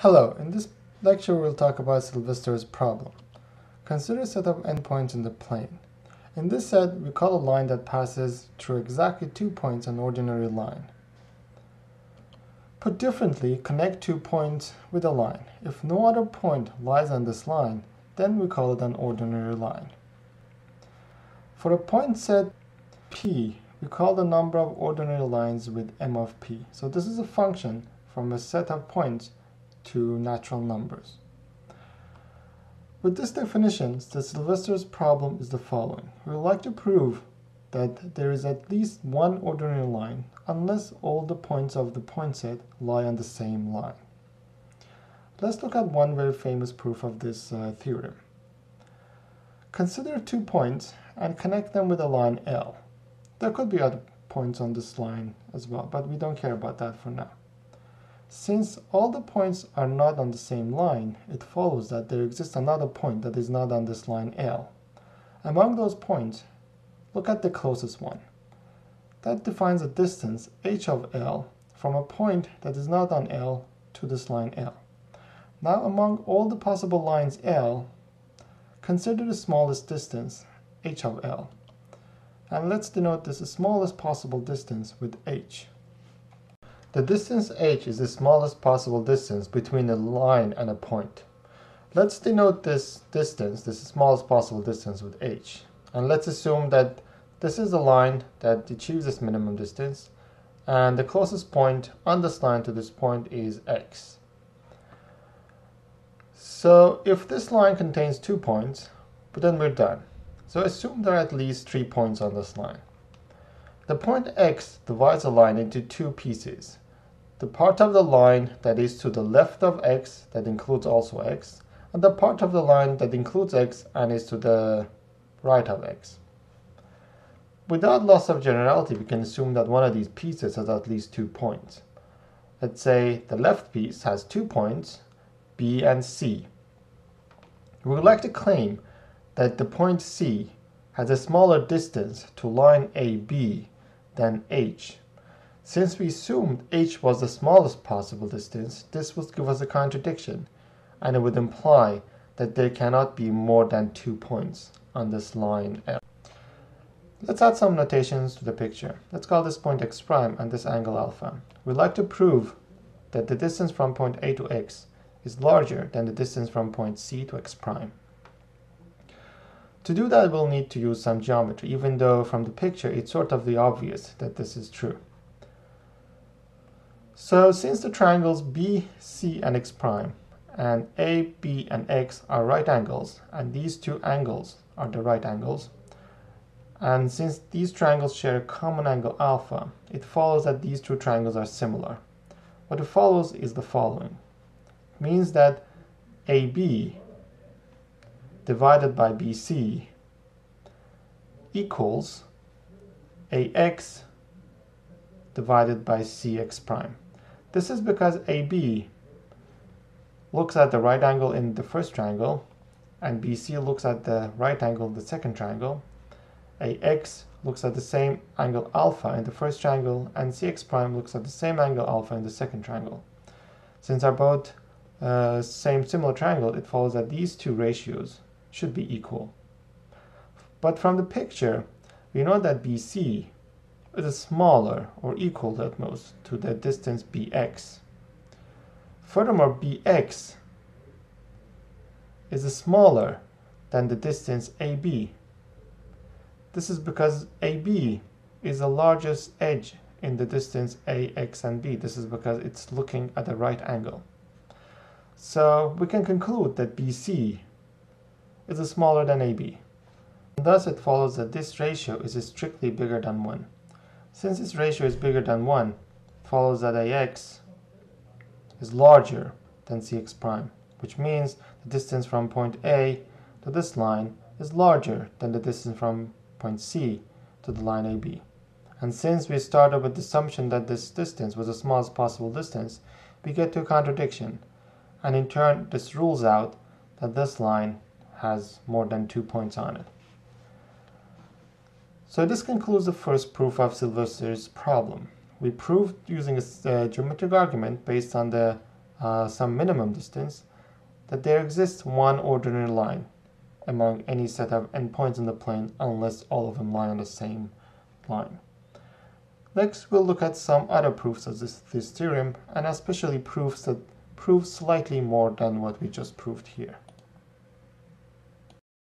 Hello, in this lecture we'll talk about Sylvester's problem. Consider a set of n points in the plane. In this set, we call a line that passes through exactly two points an ordinary line. Put differently, connect two points with a line. If no other point lies on this line, then we call it an ordinary line. For a point set p, we call the number of ordinary lines with m of p. So this is a function from a set of points to natural numbers. With this definition, the Sylvester's problem is the following. We would like to prove that there is at least one ordinary line unless all the points of the point set lie on the same line. Let's look at one very famous proof of this uh, theorem. Consider two points and connect them with a line L. There could be other points on this line as well, but we don't care about that for now. Since all the points are not on the same line, it follows that there exists another point that is not on this line L. Among those points, look at the closest one. That defines a distance h of L from a point that is not on L to this line L. Now among all the possible lines L, consider the smallest distance, h of L. And let's denote this smallest possible distance with h. The distance h is the smallest possible distance between a line and a point. Let's denote this distance, this smallest possible distance with h. And let's assume that this is the line that achieves this minimum distance and the closest point on this line to this point is x. So if this line contains two points, but then we're done. So assume there are at least three points on this line. The point x divides the line into two pieces the part of the line that is to the left of x that includes also x, and the part of the line that includes x and is to the right of x. Without loss of generality, we can assume that one of these pieces has at least two points. Let's say the left piece has two points, B and C. We would like to claim that the point C has a smaller distance to line AB than H since we assumed h was the smallest possible distance, this would give us a contradiction, and it would imply that there cannot be more than two points on this line L. Let's add some notations to the picture. Let's call this point x prime and this angle alpha. We'd like to prove that the distance from point A to x is larger than the distance from point C to x prime. To do that, we'll need to use some geometry, even though from the picture it's sort of the obvious that this is true. So since the triangles B, C, and X prime and A, B, and X are right angles, and these two angles are the right angles, and since these triangles share a common angle alpha, it follows that these two triangles are similar. What it follows is the following. It means that AB divided by BC equals AX divided by CX prime. This is because AB looks at the right angle in the first triangle and BC looks at the right angle in the second triangle. AX looks at the same angle alpha in the first triangle and CX prime looks at the same angle alpha in the second triangle. Since they're both uh, same similar triangle, it follows that these two ratios should be equal. But from the picture, we know that BC is smaller or equal at most to the distance bx. Furthermore, bx is smaller than the distance AB. This is because AB is the largest edge in the distance AX and B. This is because it's looking at a right angle. So we can conclude that BC is smaller than AB. And thus it follows that this ratio is strictly bigger than 1. Since this ratio is bigger than 1, follows that AX is larger than CX prime, which means the distance from point A to this line is larger than the distance from point C to the line AB. And since we started with the assumption that this distance was the smallest possible distance, we get to a contradiction. And in turn, this rules out that this line has more than two points on it. So this concludes the first proof of Sylvester's problem. We proved using a uh, geometric argument based on the uh, some minimum distance, that there exists one ordinary line among any set of n points in the plane unless all of them lie on the same line. Next, we'll look at some other proofs of this, this theorem, and especially proofs that prove slightly more than what we just proved here.